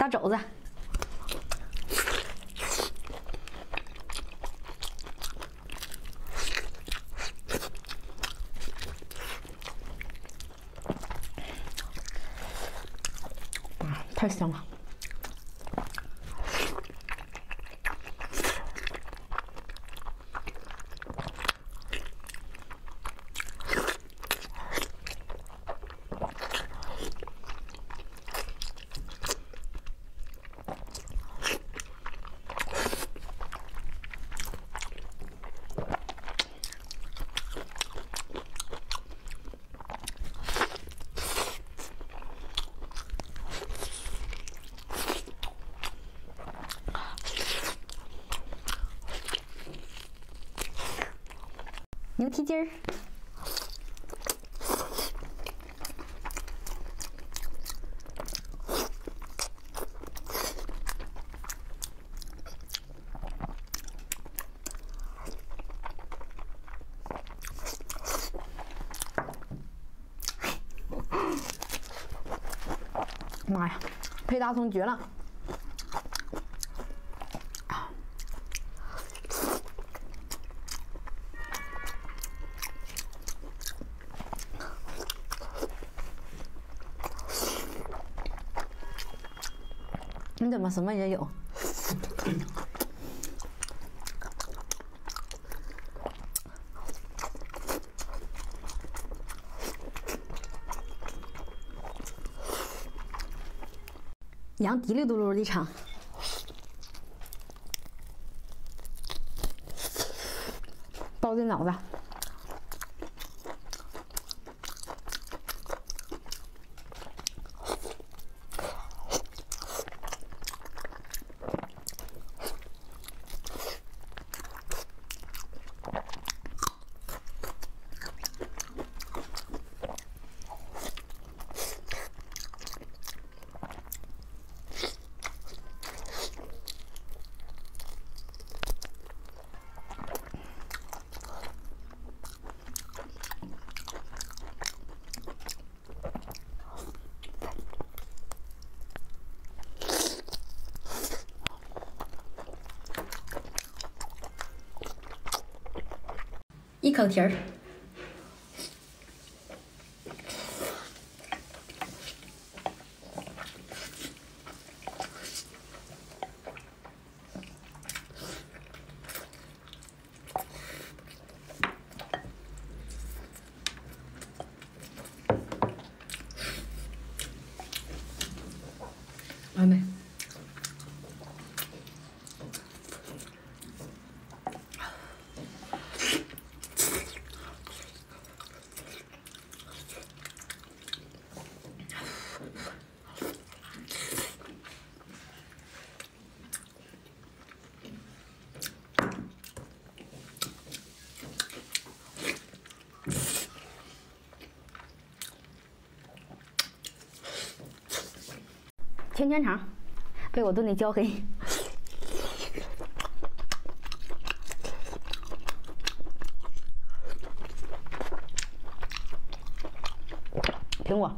大肘子。啊，太香了！牛蹄筋儿，妈呀，配大葱绝了！你怎么什么也有？羊滴溜嘟噜的尝，包的脑子。一口蹄儿，完美。甜甜肠，被我炖的焦黑。苹果。